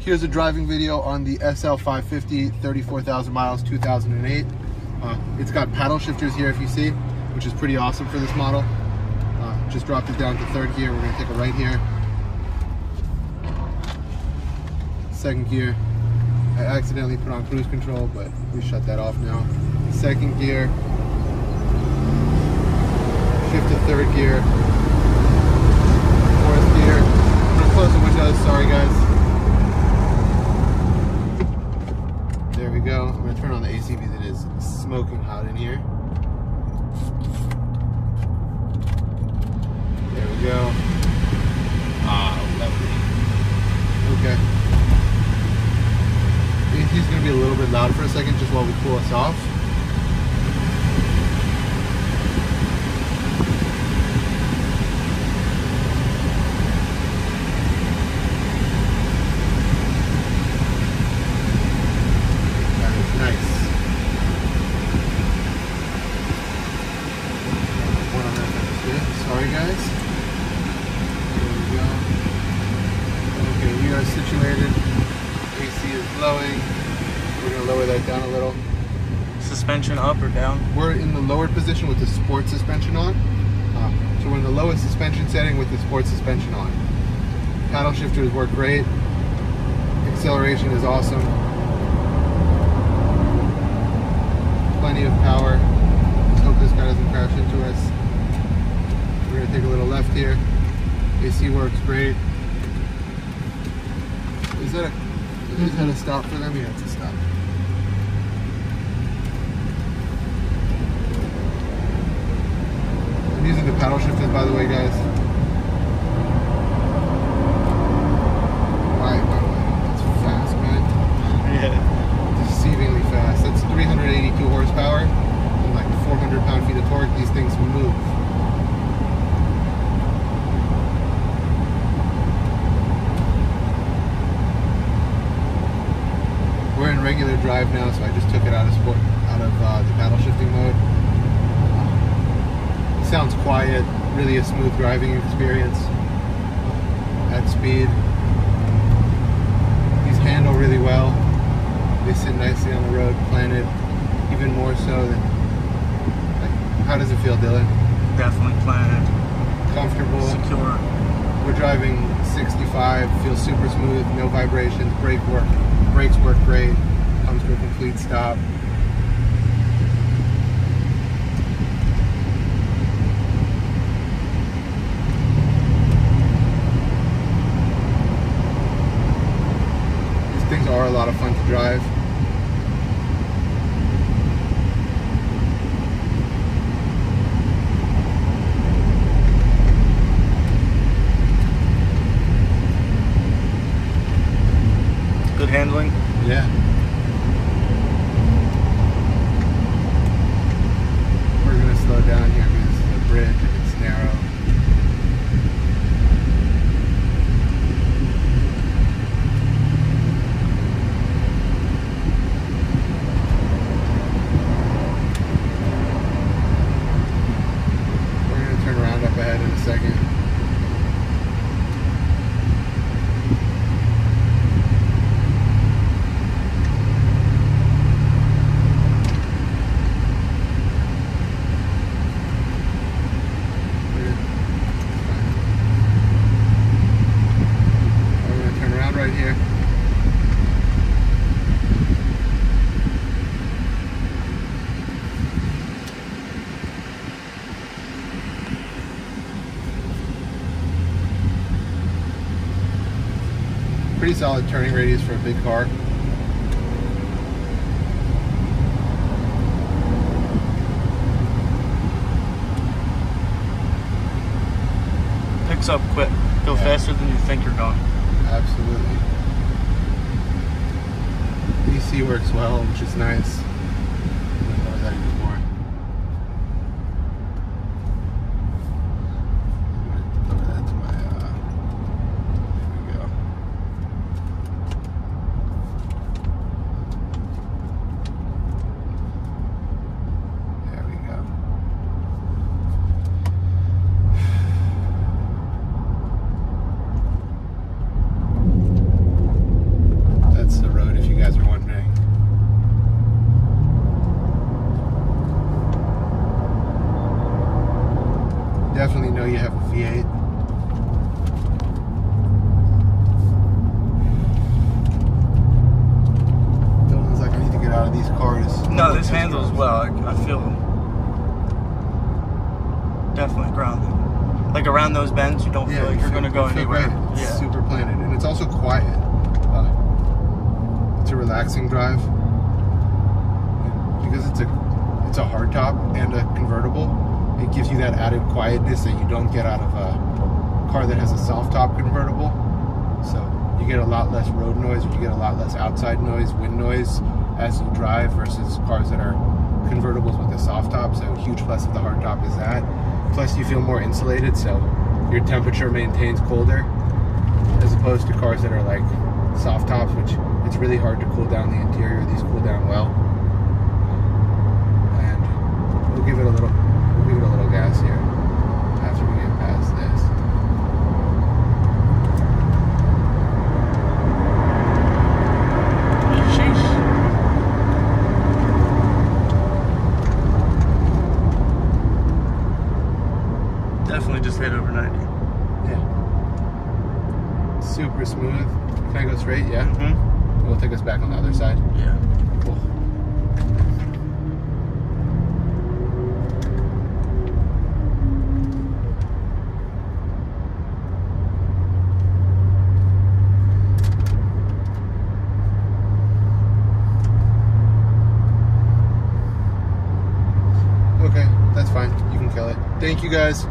Here's a driving video on the SL550, 34,000 miles, 2008. Uh, it's got paddle shifters here if you see, which is pretty awesome for this model. Uh, just dropped it down to third gear. We're gonna take a right here. Second gear. I accidentally put on cruise control, but we shut that off now. Second gear. Shift to third gear. Fourth gear. I'm gonna close the windows, sorry guys. There we go. I'm gonna turn on the AC because it is smoking hot in here. There we go. Ah, lovely. Okay. Is gonna be a little bit loud for a second just while we cool us off. That is nice. One on that side is good. Sorry guys. There we go. Okay, we are situated. AC is blowing. We're gonna lower that down a little. Suspension up or down? We're in the lowered position with the sport suspension on. Uh, so we're in the lowest suspension setting with the sport suspension on. Paddle shifters work great. Acceleration is awesome. Plenty of power. Let's hope this guy doesn't crash into us. We're gonna take a little left here. AC works great. Is that a is that a stop for them? Yeah, it's a stop. I'm using the paddle shifters by the way guys. Why, why, why? That's fast, man. Yeah. Deceivingly fast. That's 382 horsepower and like 400 pound feet of torque. These things move. We're in regular drive now, so I just took it out of sport, out of uh, the paddle shifting mode. Sounds quiet, really a smooth driving experience at speed. These handle really well. They sit nicely on the road, planted, even more so than. Like, how does it feel, Dylan? Definitely planted. Comfortable. Secure. We're driving 65, feels super smooth, no vibrations, brake work, brakes work great, comes to a complete stop. These things are a lot of fun to drive. Good handling. Yeah. We're gonna slow down here because is a bridge it's narrow. We're gonna turn around up ahead in a second. We're fine. We're gonna turn around right here. Pretty solid turning radius for a big car. Picks up quick. Go Yeah. faster than you think you're going. Absolutely. DC works well, which is nice. I'm gonna lower that even more. I'm gonna lower that to my, uh, there we go. There we go. Around like around those bends, you don't feel like you you're gonna go anywhere. It's Yeah. super planted, and it's also quiet. Uh, it's a relaxing drive because it's a it's a hardtop and a convertible. It gives you that added quietness that you don't get out of a car that has a soft top convertible. So you get a lot less road noise, or you get a lot less outside noise, wind noise as you drive versus cars that are convertibles with a soft top. So huge plus of the hardtop is that. Plus you feel more insulated, so your temperature maintains colder as opposed to cars that are like soft tops, which it's really hard to cool down the interior. These cool down well. And we'll give it a little we'll give it a little gas here after we get past this. Sheesh. Definitely just hit over 90. Yeah. Super smooth. Can I go straight? Yeah. Mm-hmm. We'll take us back on the other side. Yeah. Cool. Okay, that's fine. You can kill it. Thank you guys.